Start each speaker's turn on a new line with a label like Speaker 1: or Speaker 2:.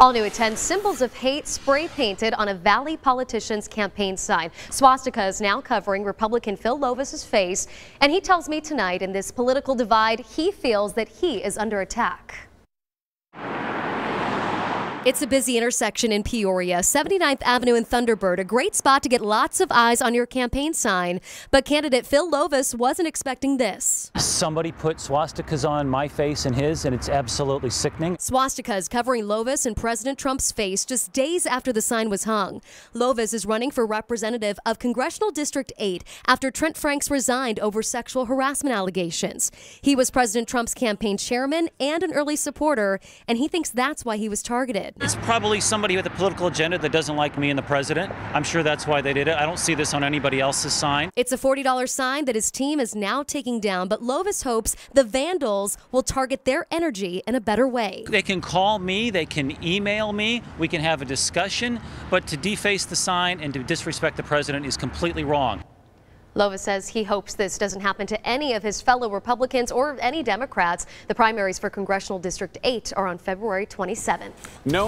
Speaker 1: All new at 10, symbols of hate spray painted on a Valley politician's campaign sign. Swastika is now covering Republican Phil Lovas's face, and he tells me tonight in this political divide, he feels that he is under attack. It's a busy intersection in Peoria, 79th Avenue and Thunderbird, a great spot to get lots of eyes on your campaign sign. But candidate Phil Lovas wasn't expecting this.
Speaker 2: Somebody put swastikas on my face and his, and it's absolutely sickening.
Speaker 1: Swastikas covering Lovas and President Trump's face just days after the sign was hung. Lovas is running for representative of Congressional District 8 after Trent Franks resigned over sexual harassment allegations. He was President Trump's campaign chairman and an early supporter, and he thinks that's why he was targeted did.
Speaker 2: It's probably somebody with a political agenda that doesn't like me and the president. I'm sure that's why they did it. I don't see this on anybody else's sign.
Speaker 1: It's a $40 sign that his team is now taking down, but Lovas hopes the vandals will target their energy in a better way.
Speaker 2: They can call me, they can email me, we can have a discussion, but to deface the sign and to disrespect the president is completely wrong.
Speaker 1: Lovas says he hopes this doesn't happen to any of his fellow Republicans or any Democrats. The primaries for Congressional District 8 are on February 27th. No.